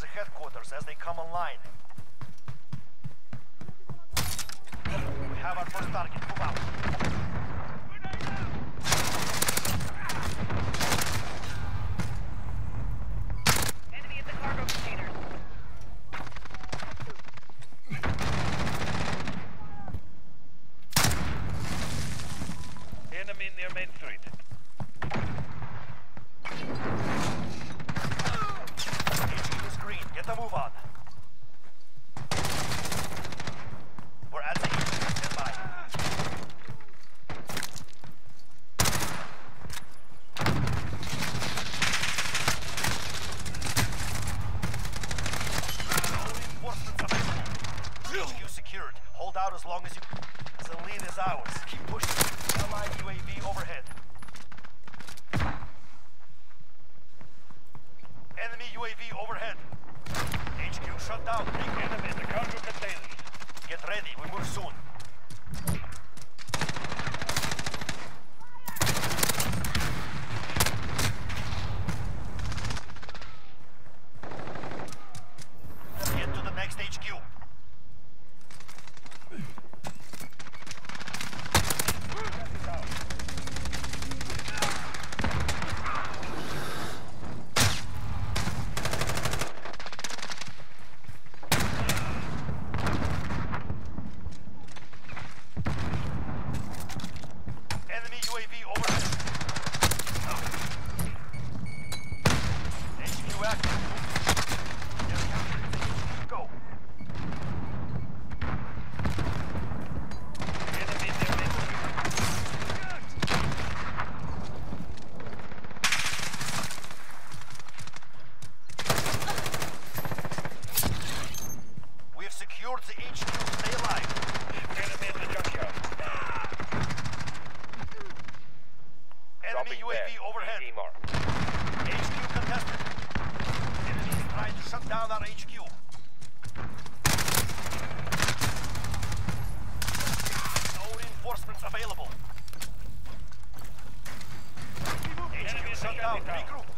the headquarters as they come online. We have our first target. Move out. Enemy near Main Street. long as you... Micro.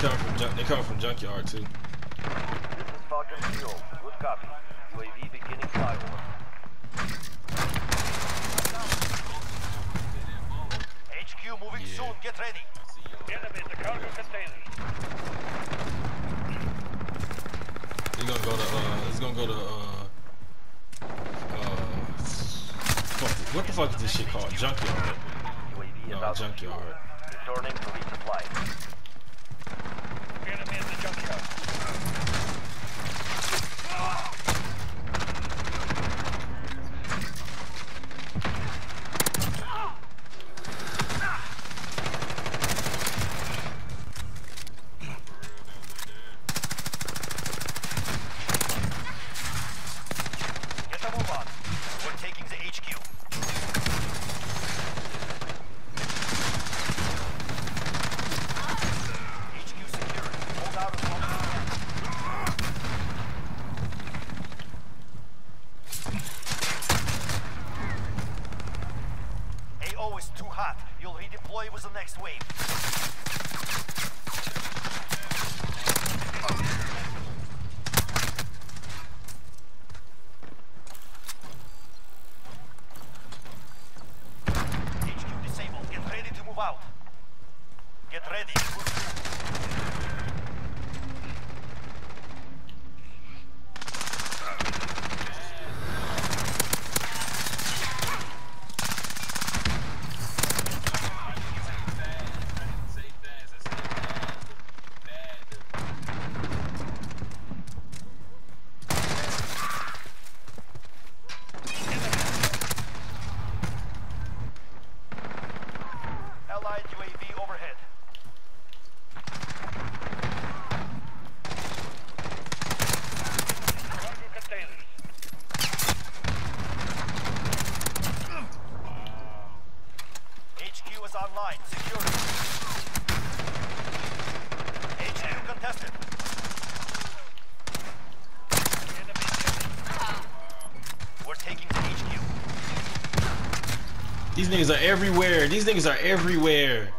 coming from. They coming from junkyard too. This is Falcon Fuel. Good copy. UAV beginning flyover. HQ moving yeah. soon. Get ready. Enemy the cargo container. He's gonna go to. Uh, he's gonna go to. Uh, uh, fuck, what the fuck is this shit called? Junkyard. UAV no, uh, junkyard. Returning to resupply junkyard. redeploy was the next wave. These niggas are everywhere. These niggas are everywhere.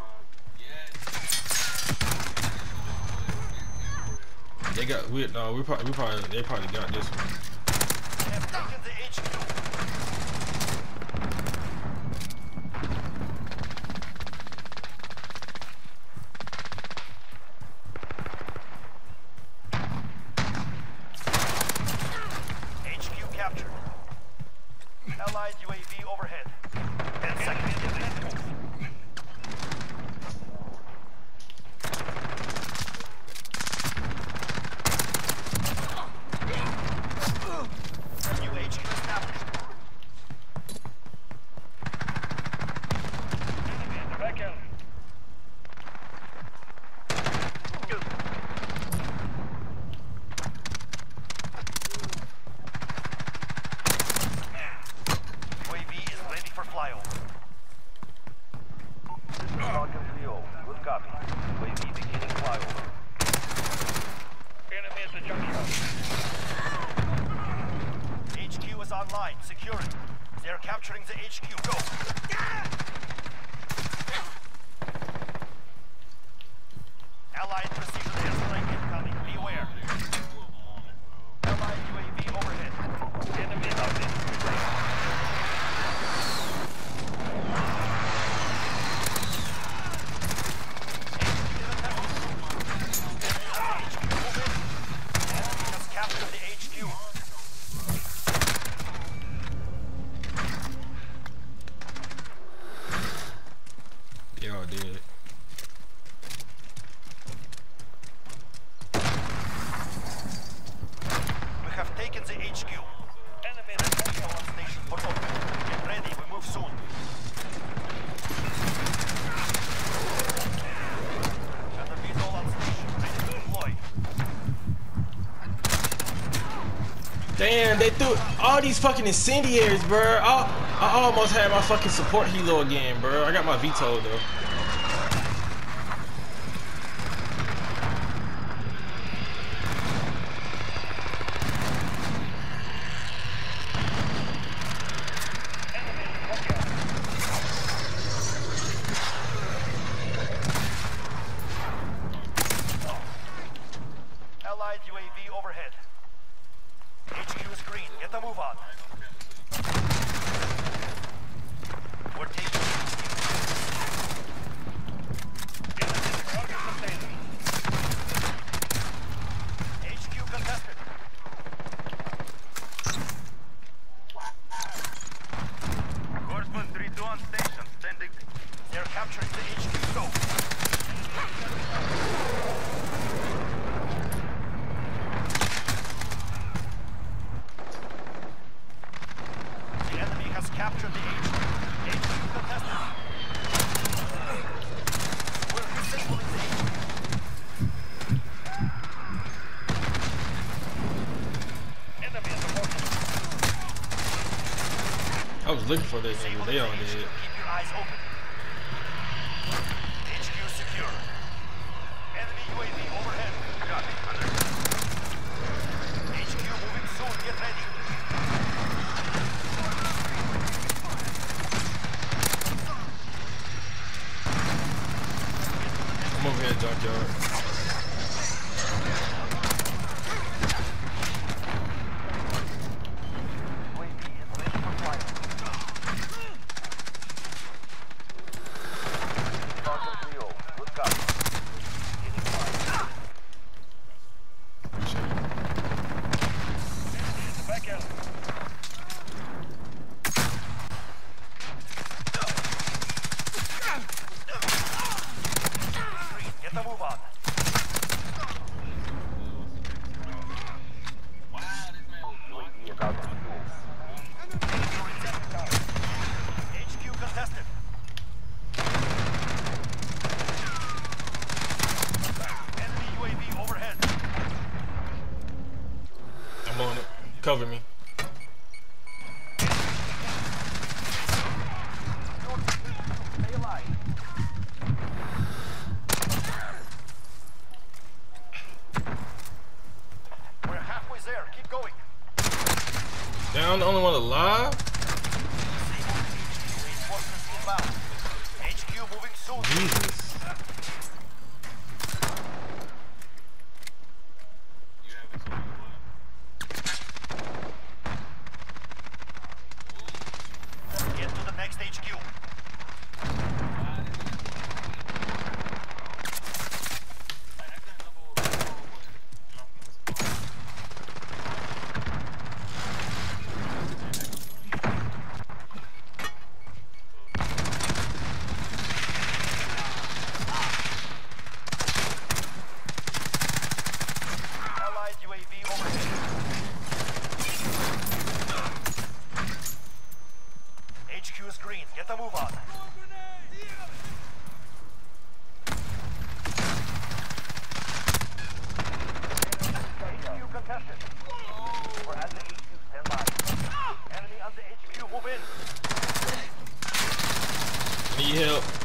They got we no, we probably we probably they probably got this one. online. Secure it. They're capturing the HQ. Go! Allied precision. through all these fucking incendiaries, bro. I, I almost had my fucking support helo again, bro. I got my veto, though. before they did the. 啊。Yep.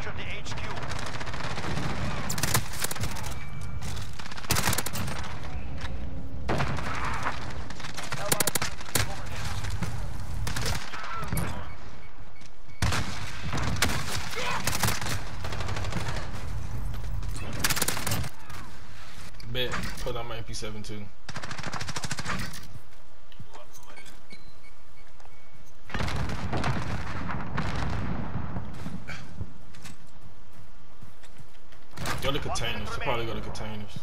captured the HQ. Bet. Put on my MP7 too. containers. Probably got a containers.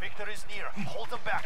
Victor is near. Hold them back.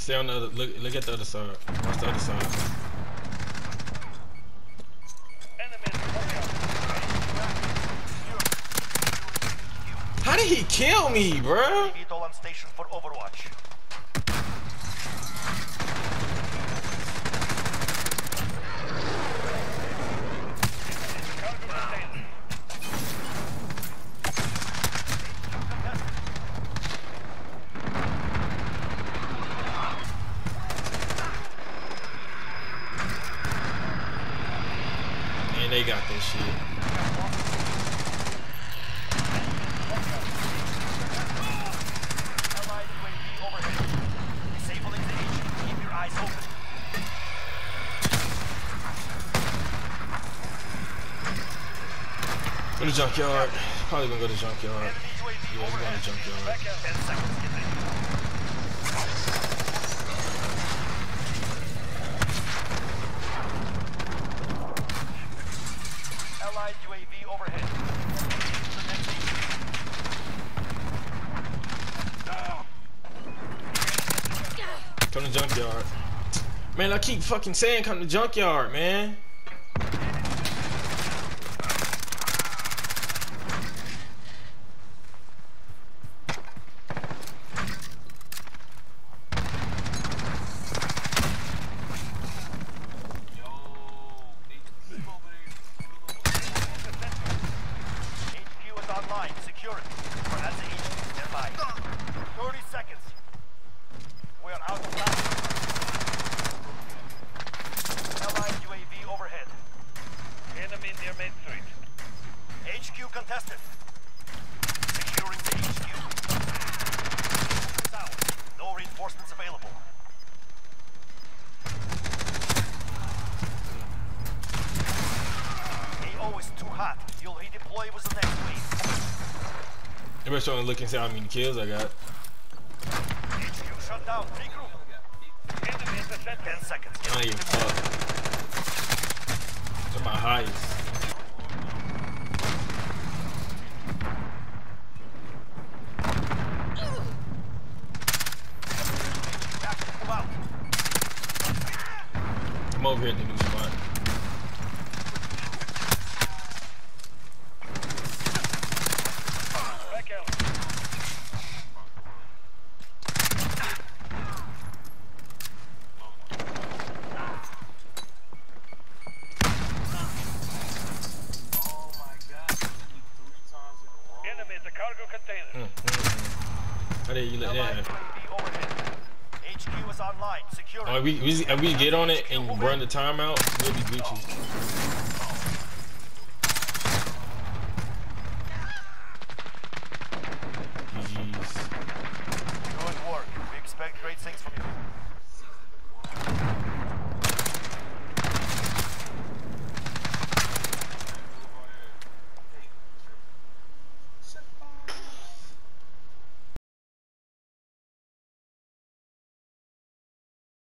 Stay on the other. Look, look at the other side. Watch the other side. How did he kill me, bro? they got this shit. Go to junkyard. Probably gonna go to junkyard. Yeah, we're going to junkyard. Come to junkyard. Man, I keep fucking saying come to junkyard, man. Everybody's trying to look and see how many kills I got. HQ shut down. Regroup. Enemy in 10 seconds. I fuck. My highest. I'm over here new spot. Back alley. Enemy at the cargo container. How did you let that happen? UAV overhead. HQ is online. Secure it. if we, we, we get on it and run the timeout, we'll be Gucci.